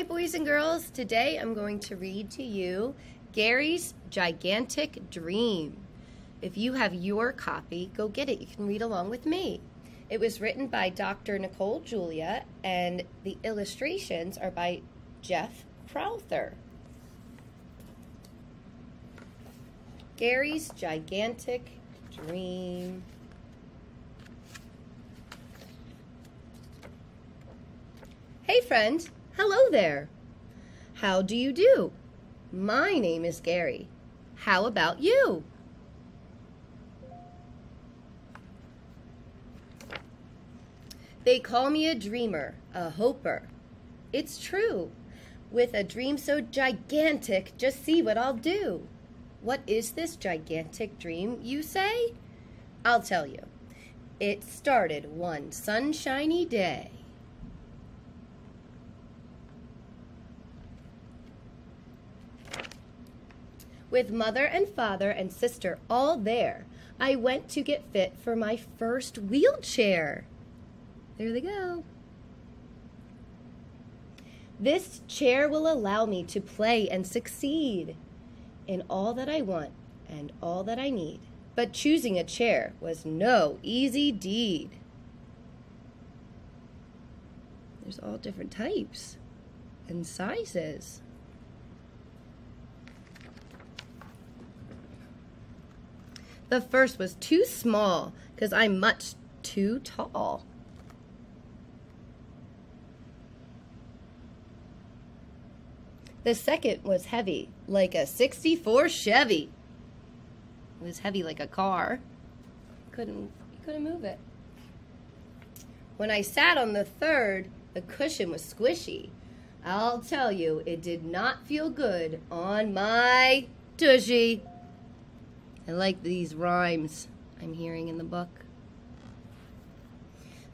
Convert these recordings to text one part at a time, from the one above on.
Hi, boys and girls. Today I'm going to read to you Gary's Gigantic Dream. If you have your copy, go get it. You can read along with me. It was written by Dr. Nicole Julia, and the illustrations are by Jeff Crowther. Gary's Gigantic Dream. Hey, friend. Hello there. How do you do? My name is Gary. How about you? They call me a dreamer, a hoper. It's true. With a dream so gigantic, just see what I'll do. What is this gigantic dream, you say? I'll tell you. It started one sunshiny day. With mother and father and sister all there, I went to get fit for my first wheelchair. There they go. This chair will allow me to play and succeed in all that I want and all that I need. But choosing a chair was no easy deed. There's all different types and sizes. The first was too small because I'm much too tall. The second was heavy, like a 64 Chevy. It was heavy like a car. Couldn't, couldn't move it. When I sat on the third, the cushion was squishy. I'll tell you, it did not feel good on my tushy. I like these rhymes I'm hearing in the book.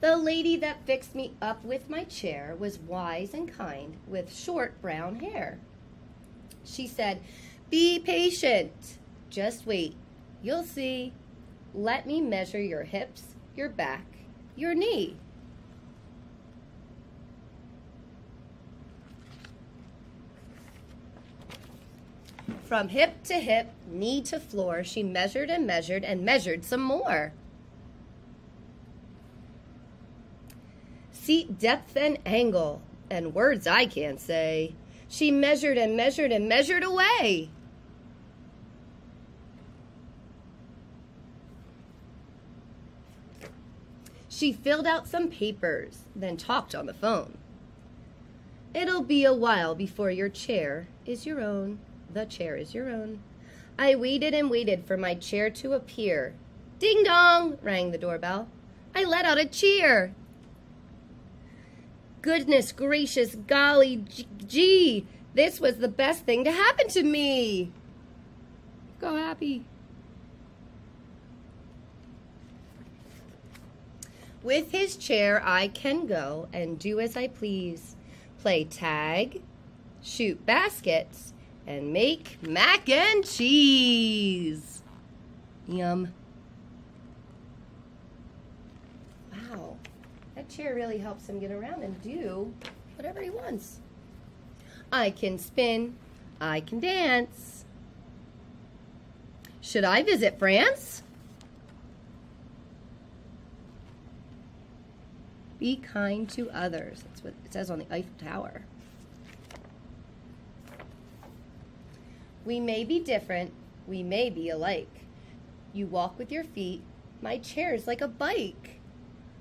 The lady that fixed me up with my chair was wise and kind with short brown hair. She said, Be patient. Just wait. You'll see. Let me measure your hips, your back, your knee. From hip to hip, knee to floor, she measured and measured and measured some more. Seat depth and angle, and words I can't say. She measured and measured and measured away. She filled out some papers, then talked on the phone. It'll be a while before your chair is your own. The chair is your own. I waited and waited for my chair to appear. Ding dong, rang the doorbell. I let out a cheer. Goodness gracious, golly gee, this was the best thing to happen to me. Go happy. With his chair, I can go and do as I please. Play tag, shoot baskets, and make mac and cheese. Yum. Wow, that chair really helps him get around and do whatever he wants. I can spin, I can dance. Should I visit France? Be kind to others. That's what it says on the Eiffel Tower. We may be different, we may be alike. You walk with your feet, my chair is like a bike.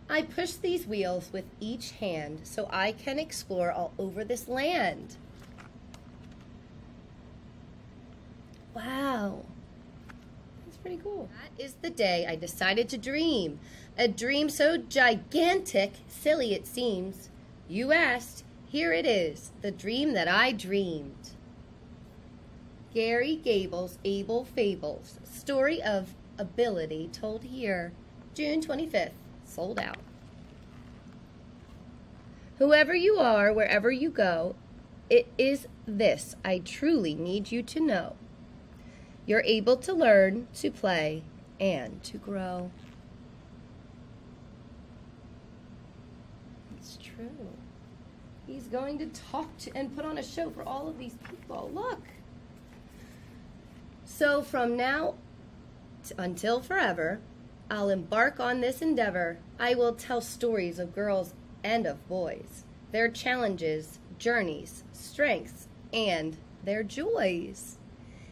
I push these wheels with each hand so I can explore all over this land. Wow. That's pretty cool. That is the day I decided to dream. A dream so gigantic, silly it seems. You asked, here it is, the dream that I dreamed. Gary Gable's Able Fables, story of ability told here, June 25th, sold out. Whoever you are, wherever you go, it is this I truly need you to know. You're able to learn, to play, and to grow. It's true. He's going to talk to and put on a show for all of these people. Look. So from now until forever, I'll embark on this endeavor. I will tell stories of girls and of boys, their challenges, journeys, strengths, and their joys.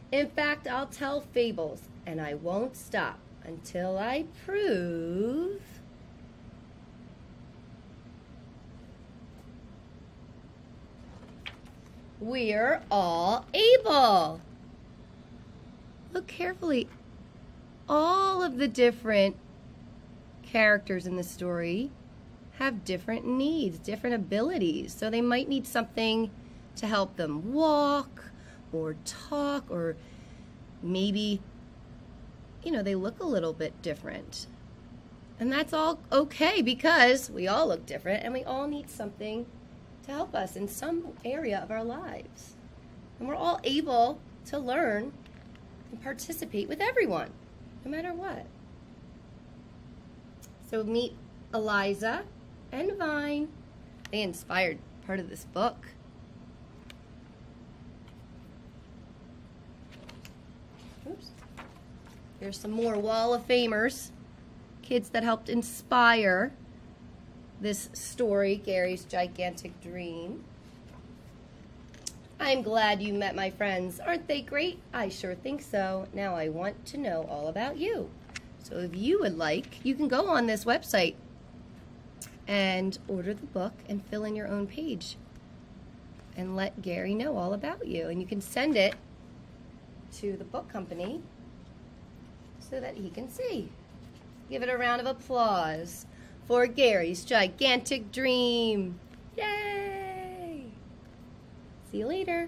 In fact, I'll tell fables, and I won't stop until I prove. We're all able. Look carefully. All of the different characters in the story have different needs, different abilities. So they might need something to help them walk or talk or maybe you know, they look a little bit different. And that's all okay because we all look different and we all need something to help us in some area of our lives. And we're all able to learn and participate with everyone, no matter what. So meet Eliza and Vine. They inspired part of this book. Oops. Here's some more Wall of Famers, kids that helped inspire this story, Gary's Gigantic Dream. I'm glad you met my friends. Aren't they great? I sure think so. Now I want to know all about you. So if you would like, you can go on this website and order the book and fill in your own page and let Gary know all about you. And you can send it to the book company so that he can see. Give it a round of applause for Gary's gigantic dream. Yay! See you later.